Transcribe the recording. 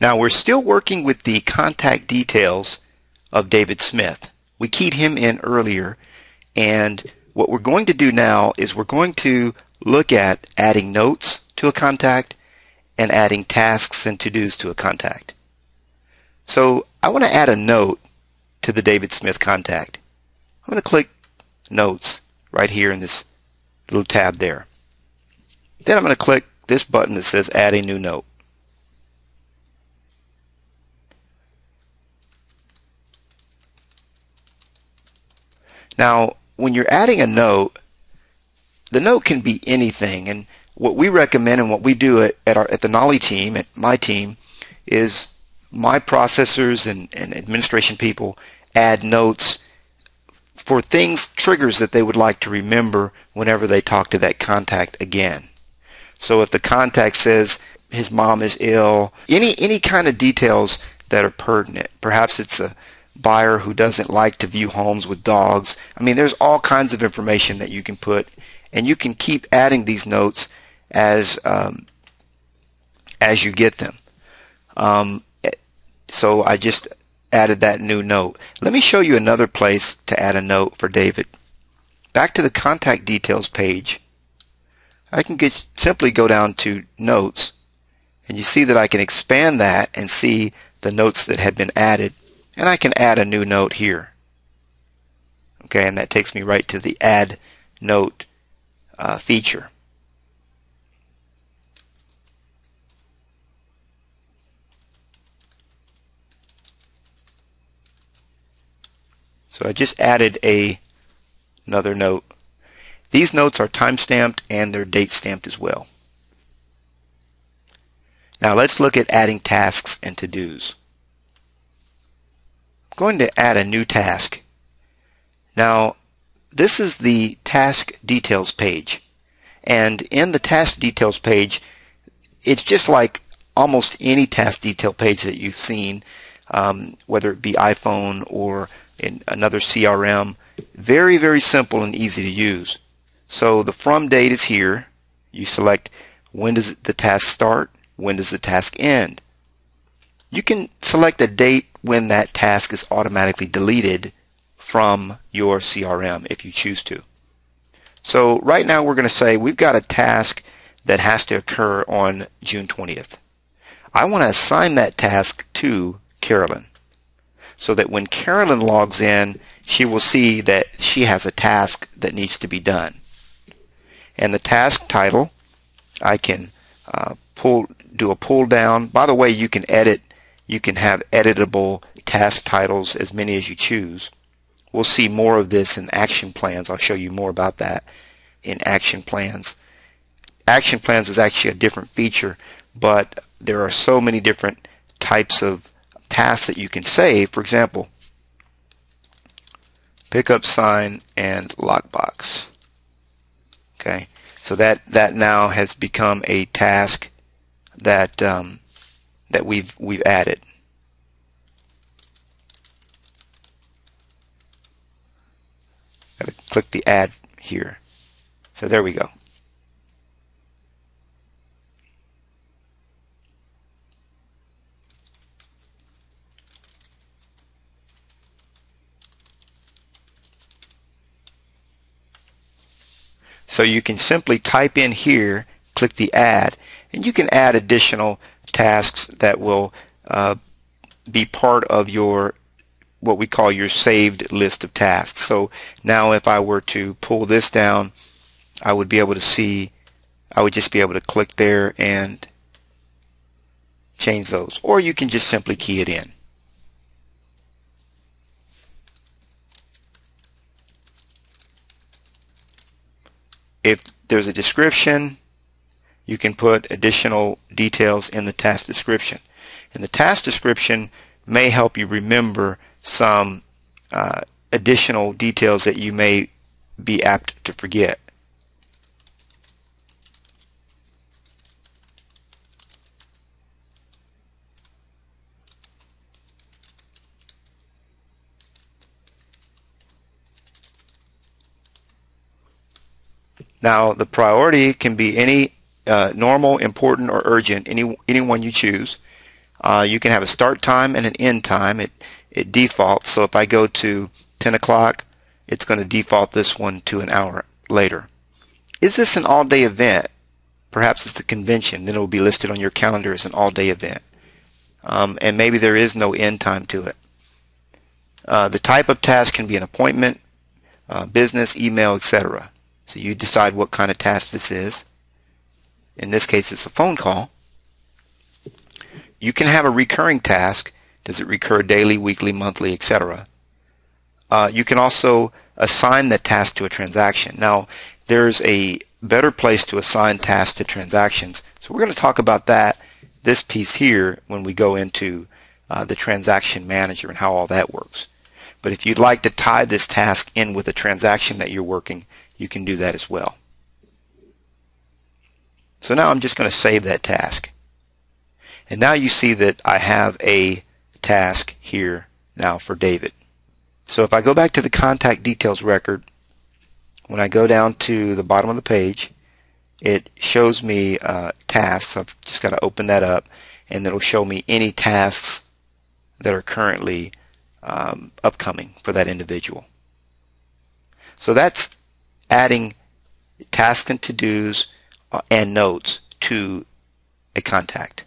Now we're still working with the contact details of David Smith. We keyed him in earlier and what we're going to do now is we're going to look at adding notes to a contact and adding tasks and to-dos to a contact. So I want to add a note to the David Smith contact. I'm going to click Notes right here in this little tab there. Then I'm going to click this button that says Add a new note. Now, when you're adding a note, the note can be anything. And what we recommend and what we do at, at, our, at the Nolly team, at my team, is my processors and, and administration people add notes for things, triggers that they would like to remember whenever they talk to that contact again. So if the contact says his mom is ill, any any kind of details that are pertinent. Perhaps it's a buyer who doesn't like to view homes with dogs. I mean, there's all kinds of information that you can put, and you can keep adding these notes as um, as you get them. Um, so I just added that new note. Let me show you another place to add a note for David. Back to the contact details page. I can get, simply go down to notes and you see that I can expand that and see the notes that had been added and I can add a new note here. Okay, and that takes me right to the add note uh, feature. So I just added a another note. These notes are time-stamped and they're date-stamped as well. Now let's look at adding tasks and to-dos. Going to add a new task. Now this is the task details page and in the task details page it's just like almost any task detail page that you've seen um, whether it be iPhone or in another CRM. Very, very simple and easy to use. So the from date is here. You select when does the task start, when does the task end. You can select a date when that task is automatically deleted from your CRM if you choose to. So right now we're going to say we've got a task that has to occur on June 20th. I want to assign that task to Carolyn so that when Carolyn logs in, she will see that she has a task that needs to be done. And the task title, I can uh, pull, do a pull down. By the way, you can edit, you can have editable task titles as many as you choose. We'll see more of this in action plans. I'll show you more about that in action plans. Action plans is actually a different feature, but there are so many different types of tasks that you can save. For example, pickup sign and lockbox. Okay, so that that now has become a task that um, that we've we've added. Got to click the add here. So there we go. So you can simply type in here, click the add, and you can add additional tasks that will uh, be part of your what we call your saved list of tasks. So now if I were to pull this down, I would be able to see, I would just be able to click there and change those. Or you can just simply key it in. If there's a description, you can put additional details in the task description. And the task description may help you remember some uh, additional details that you may be apt to forget. Now, the priority can be any uh, normal, important, or urgent, any, any one you choose. Uh, you can have a start time and an end time. It, it defaults. So if I go to 10 o'clock, it's going to default this one to an hour later. Is this an all-day event? Perhaps it's a convention. Then it will be listed on your calendar as an all-day event. Um, and maybe there is no end time to it. Uh, the type of task can be an appointment, uh, business, email, etc. So you decide what kind of task this is. In this case, it's a phone call. You can have a recurring task. Does it recur daily, weekly, monthly, etc.? Uh, you can also assign the task to a transaction. Now, there's a better place to assign tasks to transactions. So we're going to talk about that, this piece here, when we go into uh, the transaction manager and how all that works. But if you'd like to tie this task in with a transaction that you're working, you can do that as well. So now I'm just going to save that task. And now you see that I have a task here now for David. So if I go back to the contact details record, when I go down to the bottom of the page, it shows me uh, tasks. I've just got to open that up, and it'll show me any tasks that are currently um, upcoming for that individual. So that's adding tasks and to-dos Uh, and notes to a contact.